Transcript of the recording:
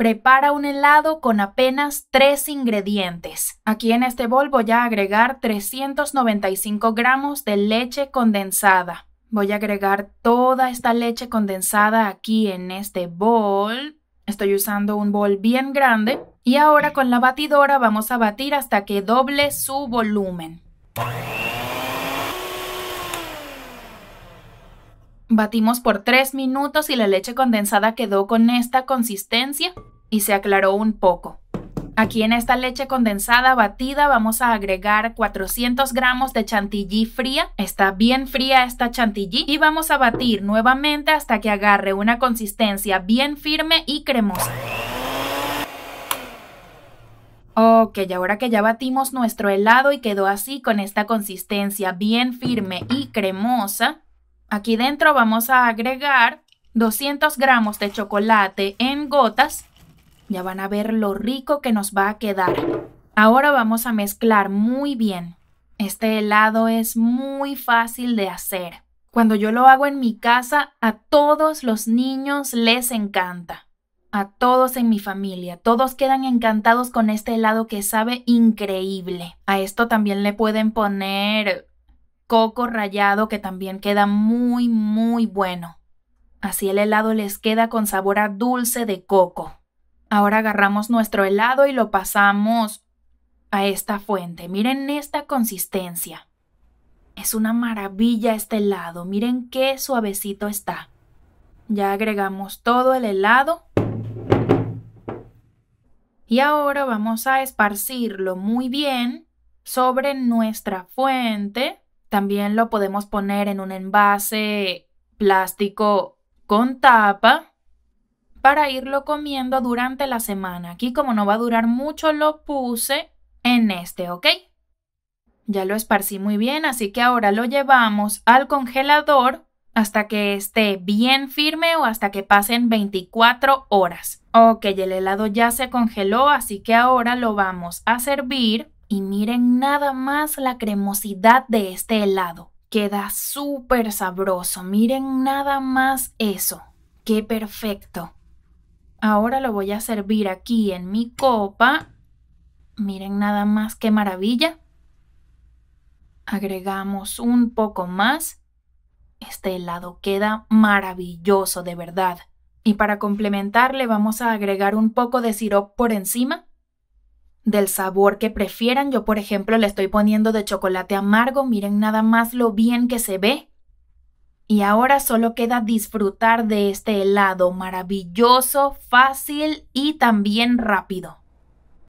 Prepara un helado con apenas tres ingredientes. Aquí en este bol voy a agregar 395 gramos de leche condensada. Voy a agregar toda esta leche condensada aquí en este bol. Estoy usando un bol bien grande. Y ahora con la batidora vamos a batir hasta que doble su volumen. Batimos por 3 minutos y la leche condensada quedó con esta consistencia y se aclaró un poco. Aquí en esta leche condensada batida vamos a agregar 400 gramos de chantilly fría. Está bien fría esta chantilly y vamos a batir nuevamente hasta que agarre una consistencia bien firme y cremosa. Ok, ahora que ya batimos nuestro helado y quedó así con esta consistencia bien firme y cremosa, Aquí dentro vamos a agregar 200 gramos de chocolate en gotas. Ya van a ver lo rico que nos va a quedar. Ahora vamos a mezclar muy bien. Este helado es muy fácil de hacer. Cuando yo lo hago en mi casa, a todos los niños les encanta. A todos en mi familia, todos quedan encantados con este helado que sabe increíble. A esto también le pueden poner coco rallado que también queda muy muy bueno. Así el helado les queda con sabor a dulce de coco. Ahora agarramos nuestro helado y lo pasamos a esta fuente. Miren esta consistencia. Es una maravilla este helado. Miren qué suavecito está. Ya agregamos todo el helado. Y ahora vamos a esparcirlo muy bien sobre nuestra fuente también lo podemos poner en un envase plástico con tapa para irlo comiendo durante la semana. Aquí como no va a durar mucho lo puse en este, ¿ok? Ya lo esparcí muy bien, así que ahora lo llevamos al congelador hasta que esté bien firme o hasta que pasen 24 horas. Ok, el helado ya se congeló, así que ahora lo vamos a servir y miren nada más la cremosidad de este helado. Queda súper sabroso. Miren nada más eso. ¡Qué perfecto! Ahora lo voy a servir aquí en mi copa. Miren nada más qué maravilla. Agregamos un poco más. Este helado queda maravilloso de verdad. Y para complementarle vamos a agregar un poco de sirope por encima del sabor que prefieran. Yo, por ejemplo, le estoy poniendo de chocolate amargo. Miren nada más lo bien que se ve. Y ahora solo queda disfrutar de este helado maravilloso, fácil y también rápido.